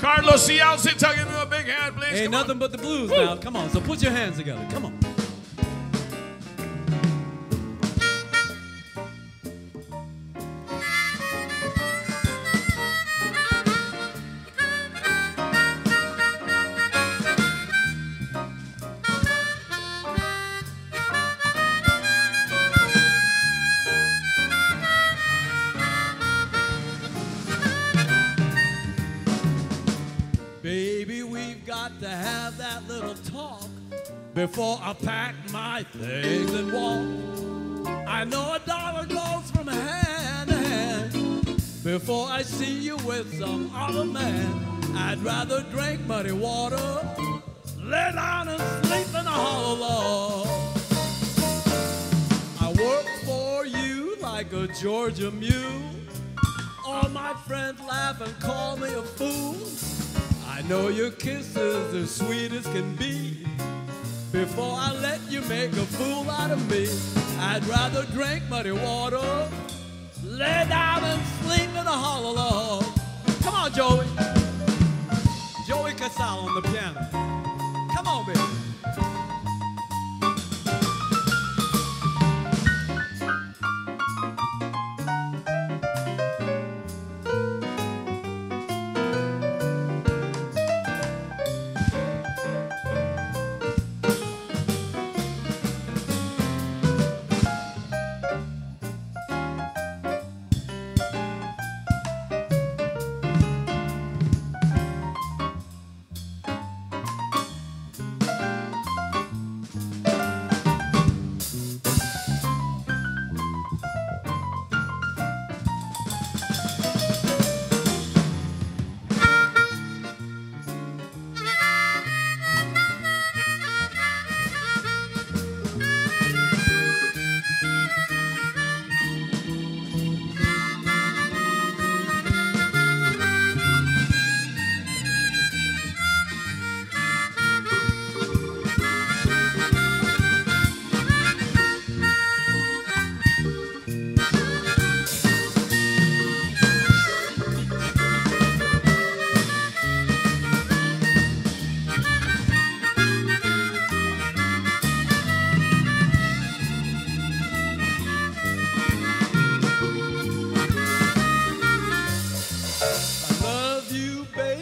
Carlos Zialcita, tugging him a big hand, please. Ain't Come on. nothing but the blues now. Come on, so put your hands together. Come on. Got to have that little talk before I pack my things and walk. I know a dollar goes from hand to hand before I see you with some other man. I'd rather drink muddy water, lay down and sleep in a hollow log. I work for you like a Georgia mule. All my friends laugh and call me a fool. Know your kisses as sweet as can be. Before I let you make a fool out of me, I'd rather drink muddy water, lay down and sleep in a hollow log. Come on, Joey. Joey Casal on the piano. Come on, baby.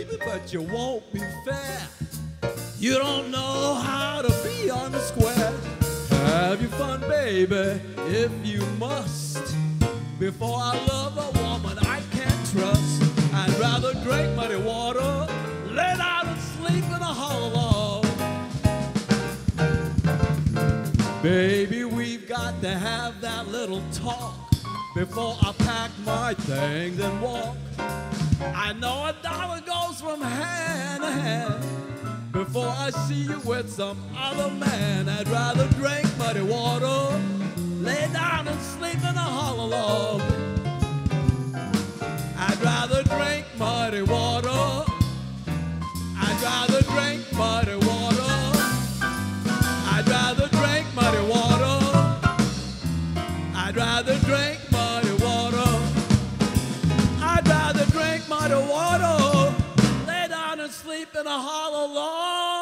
Baby, but you won't be fair. You don't know how to be on the square. Have your fun, baby, if you must. Before I love a woman I can't trust, I'd rather drink muddy water, lay down and sleep in a hollow. Baby, we've got to have that little talk before I pack my things and walk. I know a dollar goes from hand to hand. Before I see you with some other man, I'd rather drink muddy water, lay down and sleep in a hollow log. I'd rather drink muddy water. I'd rather drink muddy water. I'd rather drink muddy water. I'd rather drink sleep in a hollow log.